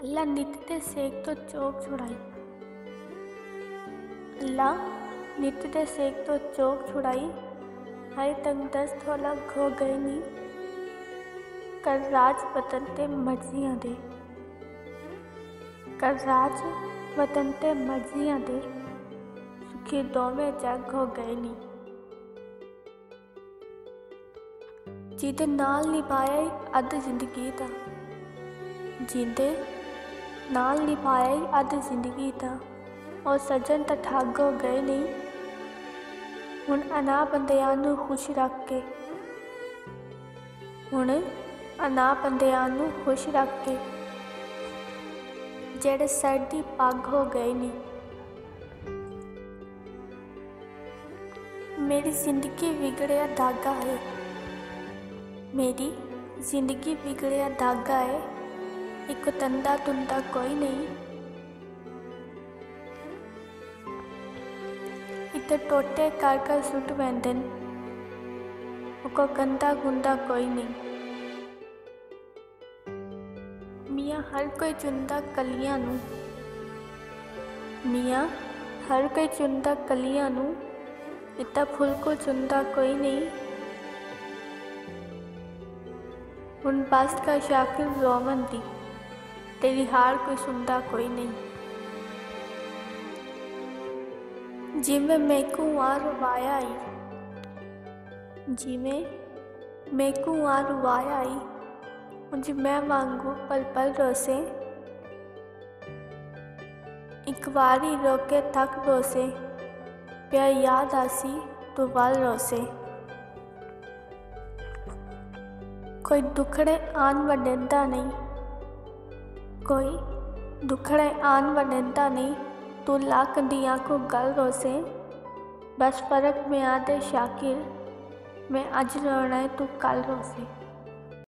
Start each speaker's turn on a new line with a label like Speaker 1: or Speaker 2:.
Speaker 1: ਅੱਲਾ ਨਿੱਤ ਦੇ ਸੇਕ ਤੋਂ ਚੋਕ ਛੁਡਾਈ ਅੱਲਾ ਨਿੱਤ ਦੇ ਸੇਕ ਤੋਂ ਚੋਕ ਛੁਡਾਈ ਹਾਏ ਤੰਗਦਸਤ ਵਾਲਾ ਖੋ ਗਏ ਨੀ ਕਰ ਰਾਜ ਵਤਨ ਤੇ ਮਰਜ਼ੀਆਂ ਦੇ ਕਰ ਰਾਜ ਵਤਨ ਤੇ ਮਰਜ਼ੀਆਂ ਦੇ ਸੁਖੀ ਦੋਵੇਂ ਜੱਗ ਹੋ ਗਏ ਨੀ ਜਿਹਦੇ ਨਾਲ ਨਿਭਾਇਆ ਈ ਅੱਧ ਜ਼ਿੰਦਗੀ ਦਾ ਜਿੰਦੇ ਨਾਲ ਨਿਭਾਇਆ ਈ ਅੱਧ ਜ਼ਿੰਦਗੀ ਦਾ ਉਹ ਸੱਜਣ ਤਾਂ ਠੱਗ ਹੋ ਗਏ ਨਹੀਂ ਹੁਣ ਅਨਾ ਬੰਦਿਆਂ ਨੂੰ ਖੁਸ਼ ਰੱਖ ਕੇ ਹੁਣ ਅਨਾ ਬੰਦਿਆਂ ਨੂੰ ਖੁਸ਼ ਰੱਖ ਕੇ ਜਿਹੜੇ ਸਿਰ ਦੀ ਪੱਗ ਹੋ ਗਏ ਨਹੀਂ ਮੇਰੀ ਜ਼ਿੰਦਗੀ ਵਿਗੜਿਆ ਧਾਗਾ ਹੈ ਮੇਰੀ ਜ਼ਿੰਦਗੀ ਵਿਗੜਿਆ ਧਾਗਾ ਹੈ एक तंदा तुंदा कोई नहीं। इधर टोटे कार का सुट वेंदन उको गंदा गुंदा कोई नहीं। मियाँ हर कोई चुनता कलियाँ मियाँ हर कोई चुनता कलिया नू। इतना फुल को चुनता कोई नहीं। उन पास्ट का शाकिर रोमन थी तेरी हार कोई सुनता कोई नहीं। जिमें मैकू आर वाया आई जिमें मैकू आर वाया आई मुझे मैं वांगू पल पल रोसे। एक बारी रोके थक रोसे। प्यार याद आसी तो वाल रोसे। कोई दुखड़े आन वडेंदा नहीं। कोई दुखड़े आन वनता नहीं, तू लाख दिया को गल रोसे। बस फरक़ में आते शाकिर, मैं अज रोना है, तू कल रोसे।